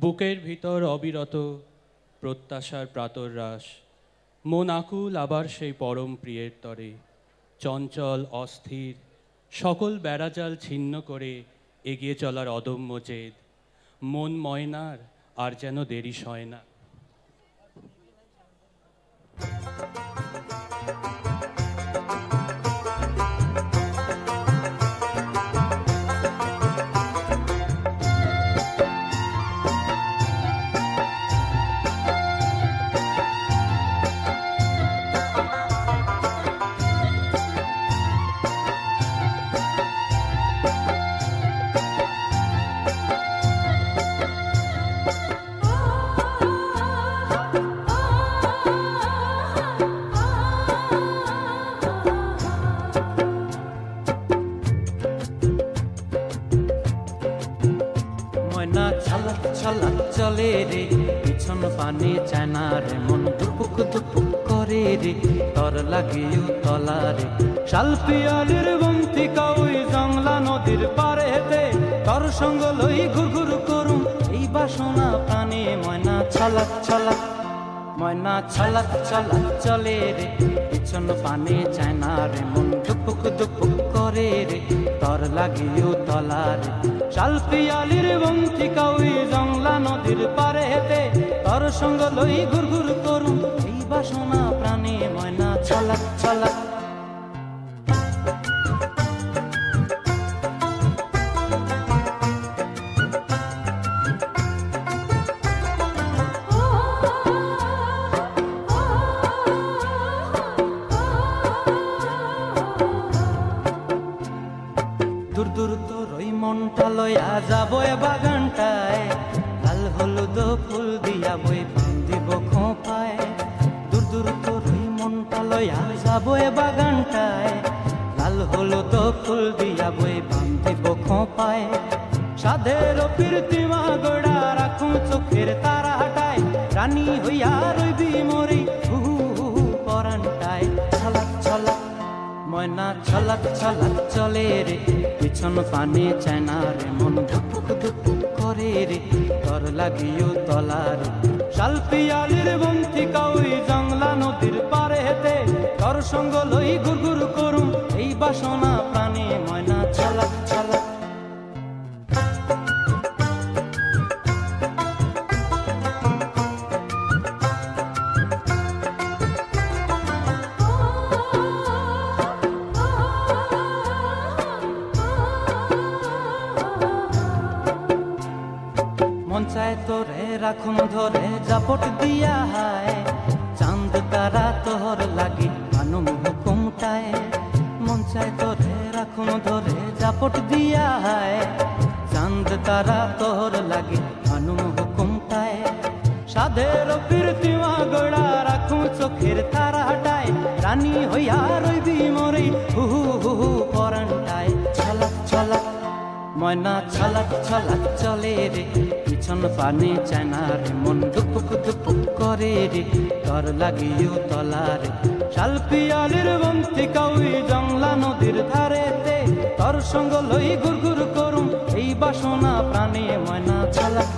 বুকের ভিতর অবিরত প্রত্যাশার প্রাতরাস মন আকুল আবার সেই পরম প্রিয়ের তরে। চঞ্চল, অস্থির, সকল বেড়াজাল ছিন্ন করে এগিয়ে চলার অদম্য জেদ। মন ময়নার আর যেন দেরি সয় না। ছলক চলে রে, পিছন পানে চায় না রে, মন দুপুক দুপুক করে রে, তর লাগিও তলা রে। শাল পিয়ালির বন্তিকা ওই জংলা নদীর পারে হেতে তর সঙ্গ লই ঘুর ঘুর করুম, এই বাসনা প্রাণে ময়না ছলক ছলক ময়না ছলক ছলক চলে রে, পিছন পানে চায় না রে, মন লাগিও তলার। রে শাল পিয়ালির বন্তিকা ওই জংলা নদীর পারে হেতে তর সঙ্গ লই ঘুর ঘুর করু এই বাসনা প্রাণে ময়না ছলাক ছলক যাব এ বাগানটায়। লাল হলুদ ফুল দিয়া বই বান্ধিব খোঁপায়। দূর দূর তোর মনটা লয়া যাব এ বাগানটায়। লাল হলুদ ফুল দিয়া বই বান্ধিব খোঁপায়। সাধের প্রীতিমা গোড়া রাখুন চোখের তারা হাটায় রানী হইয়া রইবি ময়না ছলাক ছলাক চলে রে, পিছন পানি চায়না রে, মন ধুপুক ধুপুক করে রে তর লাগিও তলা রে। শাল বন্তি কাউই জংলা নদীর পারে হেতে তর সঙ্গ লই গুর গুর করুম এই বাসনা চায় তোরে, রাখুন ধরে, জাপট দিয়া হায়। চাঁদ তারা তোর লাগি মানুম হুকুমটায় মন চায় তোরে, রাখুন ধরে, জাপট দিয়া হায়। চাঁদ তারা তোর লাগি মানুম হুকুমটায় সাধের কীর্তিমা গোড়া রাখুন চোখের তারা হাটায় রানী হইয়া রইবি ময়না ছালাক ছালাক চলে রে, পিছন পানে চায়না রে, মন দুপুক দুপুক করে রে তর লাগিও তলা রে। শাল পিয়ালির বন্তি কাউই জংলা নদীর ধারেতে, তর সঙ্গ লই গুর গুর করুম এই বাসনা প্রাণে ময়না ছলাক